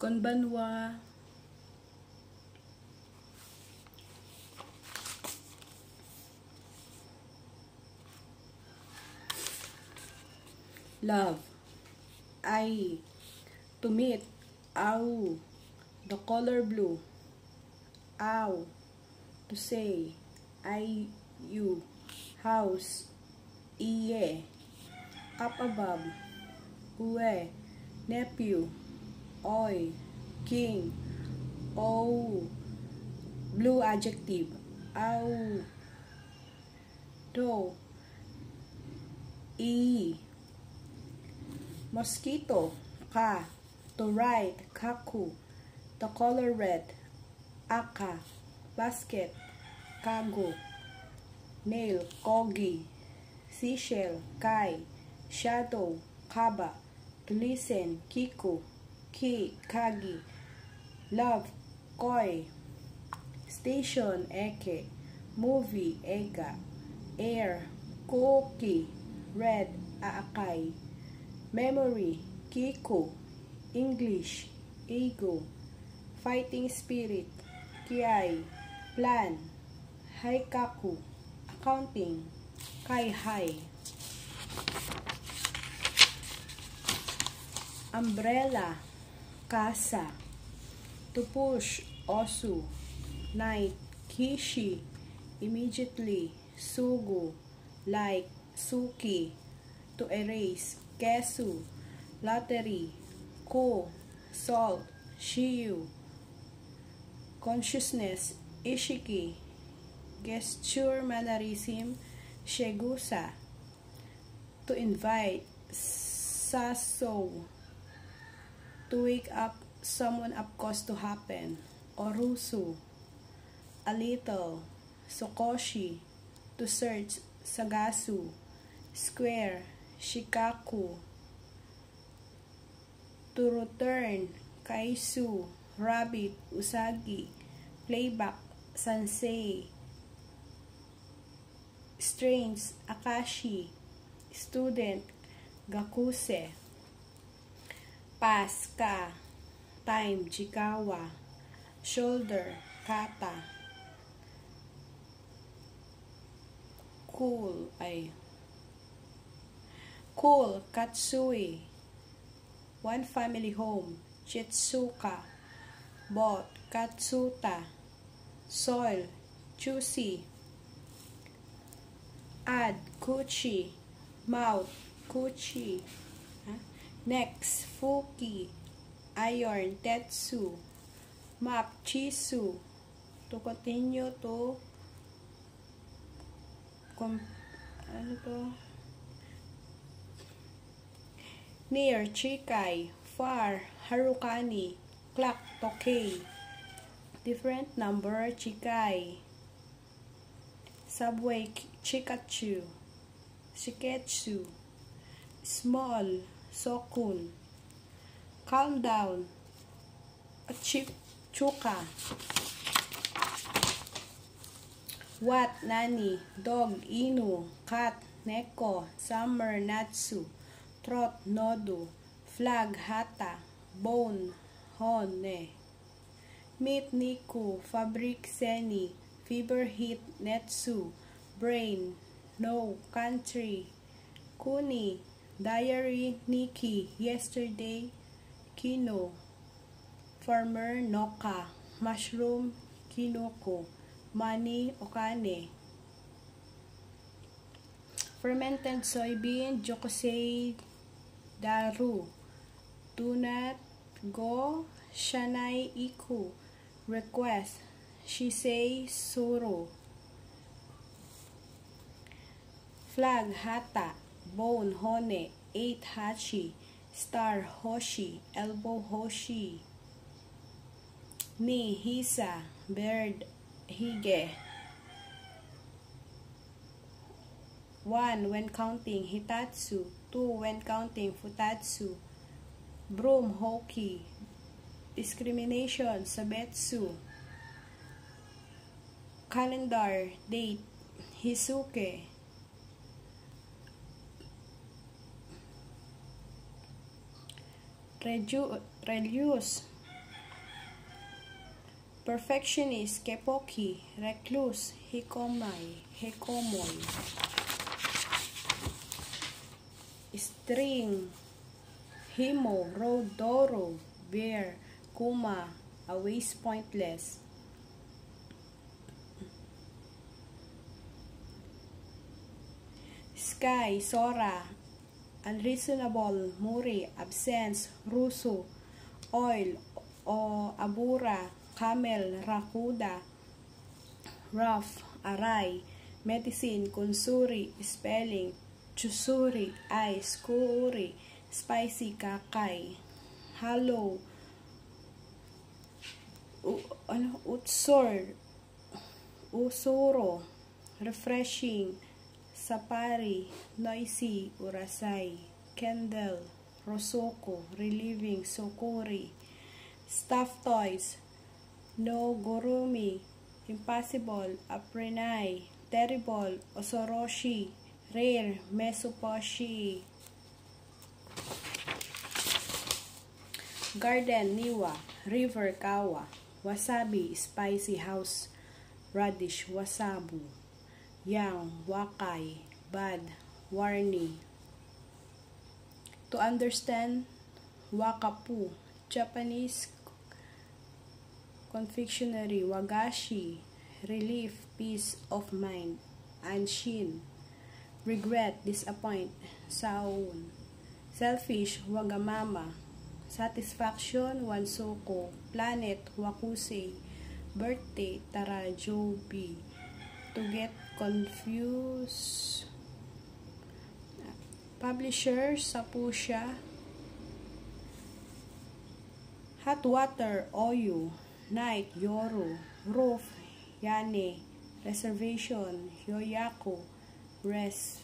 Konbanwa. Love. I. To meet. Au. The color blue. Ow. To say. I. You. House. Iye. Up above. Uwe. Nephew. Oy. King. Oh. Blue adjective. Ow. Do. E. Mosquito. Ka. To write. Kaku. The color red. Aka. Basket. Kago. Nail. Kogi. Seashell. Kai. Shadow. Kaba. To listen. Kiku. Ki. Kagi. Love. Koi. Station. Eke. Movie. Ega. Air. Cookie. Red. Aakay. Memory. Kiko. English. Ego. Fighting spirit. Kiai. Plan. Haikaku. Accounting. Kai Hai. Umbrella. Casa. To push. Osu. Night. Kishi. Immediately. Sugu. Like. Suki. To erase. Kesu. Lottery. Ko. Salt. Shiyu. Consciousness. Ishiki. Gesture mannerism. Shegusa. To invite. Saso. To wake up someone up cause to happen. Orusu. A little. Sokoshi. To search. Sagasu. Square. Shikaku. To return. Kaisu. Rabbit. Usagi. Playback. Sansei. Strange. Akashi. Student. Gakuse. Pass. Ka. Time. Chikawa. Shoulder. Kata. Cool. Ay. Cool. Katsui. One family home. Chitsuka. Bot. Katsuta. Soil. Chusi. Add. Kuchi. Mouth. Kuchi. Next. Fuki. Iron. Tetsu. Map. Chisu. To continue to com ano to? Near, Chikai, far, Harukani, clock, Tokay, different number, Chikai, subway, Chikachu, Shiketsu, small, Sokun, calm down, Chip, Chuka, What, Nani, Dog, Inu, Cat, Neko, Summer, Natsu, Trot, Nodu, Flag, Hata, Bone, Hone, Meat, Niku, Fabric, Seni, Fever, Heat, Netsu, Brain, No, Country, Kuni, Diary, Nikki, Yesterday, Kino, Farmer, Noka, Mushroom, Kinoko, Mani, Okane. Fermented soybean, Jokosei, Daru. Tunat, Go, Shanai, Iku. Request, Shisei, Suru. Flag, Hata. Bone, Hone. Eight, Hachi. Star, Hoshi. Elbow, Hoshi. Ni, Hisa. Bird, Hige. One when counting Hitatsu. Two when counting Futatsu. Broom Hoki. Discrimination Sabetsu. Calendar Date Hisuke. Reju- Religious Perfectionist, kepoki, recluse, hikomai, hikomoy. String, himo, road, doro, bear, kuma, a waste pointless. Sky, Sora, unreasonable, muri, absence, ruso, oil, o abura, camel, rakuda, rough, aray, medicine, kunsuri, spelling, chusuri, ice, kuuri, spicy, kakay, hollow, u, ano, utsor, usuro, refreshing, sapari, noisy, urasay, candle, rosoko, relieving, sokori, stuffed toys, no gurumi, impossible, aprenai, terrible, osoroshi, rare, mesoposhi, garden, niwa, river, kawa, wasabi, spicy house, radish, wasabu, yang, wakai, bad, warni. To understand, wakapu, Japanese confectionery, wagashi, relief, peace of mind, anshin, regret, disappoint, saun, selfish, wagamama, satisfaction, wansoko, planet, wakusei, birthday, tarajobi, to get confused, publisher, sapusha, hot water, oyu, night, yoru, roof, yane, reservation, yoyaku, rest,